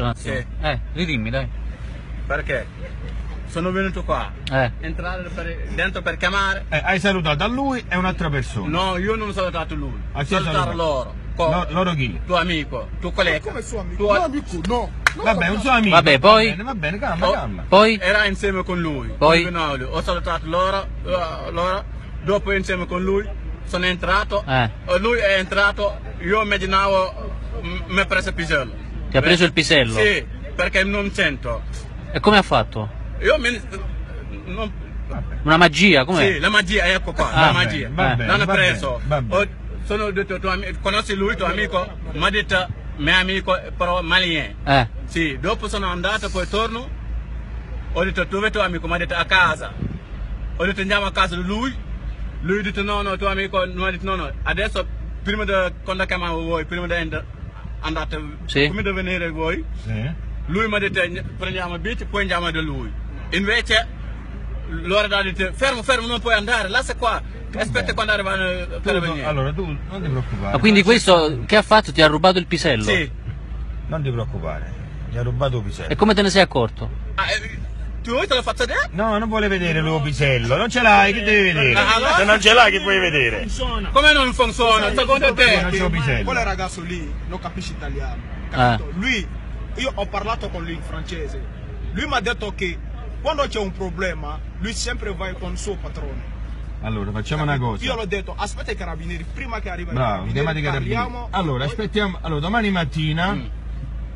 Un attimo. Sì. Eh, ridimmi, dai. Perché sono venuto qua, Eh. entrare per- dentro per chiamare. Eh, hai salutato a lui e un'altra persona. No, io non ho salutato lui. Ah, sì, hai salutare salutato. loro. Co- Lo- loro chi? Tuo amico, tuo collega. Come suo amico? Tuo- No, amico, no. no Vabbè, un suo amico. Vabbè, va poi? bene, Va bene, calma, Oh. calma. Poi? Era insieme con lui. Poi? con Rinaldo. Ho salutato loro, eh, loro, dopo insieme con lui sono entrato. Eh. E Lui è entrato, io immaginavo mi ha preso il pisello. Ti ha preso il pisello? Sì, perché non sento. E come ha fatto? Io mi... Non, Una magia, com'è? Sì, la magia, ecco qua, Ah, la magia. bene, va Eh. L'hanno preso. bene, va bene. Ho- sono detto, ami- conosci lui, tuo amico? Mi ha detto, mio amico, però malien. Eh. Sì, dopo sono andato, poi torno. Ho detto, dove tuo amico? Mi ha detto, a casa. Ho detto, andiamo a casa di lui. Lui ha detto, no, no, tuo amico, non ha detto, no, no. Adesso, prima di, quando chiamavo voi, prima di and- andate, Sì. come venire voi, Sì. lui mi ha detto prendiamo il beat poi andiamo da lui. Invece loro hanno detto fermo, fermo, non puoi andare, lascia qua, aspetta quando arrivano per tu- venire. allora, tu non ti preoccupare. Ma quindi questo che ha fatto? Ti ha rubato il pisello? Sì. Non ti preoccupare. Mi ha rubato il pisello. E come te ne sei accorto? Ah, eh, tu vuoi te lo faccio vedere? No, non vuole vedere il tuo pisello. Non ce l'hai, che devi vedere? Ah, allora? Se non ce l'hai, che puoi vedere? Come non funziona? Secondo Non te? Quel ragazzo lì non capisce italiano. Ah. capito? Lui, io ho parlato con lui in francese. Lui mi ha detto che quando c'è un problema, lui sempre va con il suo padrone. Allora, facciamo una cosa. Io l'ho detto, aspetta i carabinieri, prima che arrivano Bravo, i carabinieri, carabinieri. parliamo. Allora, aspettiamo. Allora, domani mattina Mm.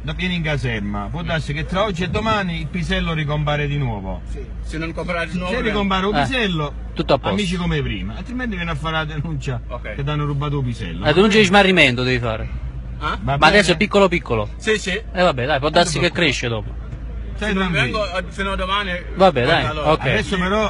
Da- vieni in caserma. Può darsi che tra oggi e domani il pisello ricompare di nuovo. Sì. Se non comprare di nuovo. Se ricompare un Eh, pisello, tutto a posto. amici come prima. Altrimenti viene a fare la denuncia Ok. che ti hanno rubato il pisello. La denuncia di smarrimento devi fare. Ah? Ma adesso è piccolo piccolo. Sì, sì. E vabbè, dai, può darsi che cresce dopo. Stai Se non tranquillo. vengo eh, fino a domani. Vabbè, dai, allora, ok. Adesso però?